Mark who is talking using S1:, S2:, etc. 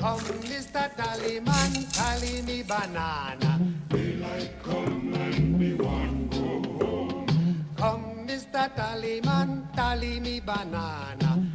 S1: Come, Mr. Tallyman, tally me banana.
S2: Daylight come and me one go home.
S1: Come, Mr. Tallyman, tally me banana.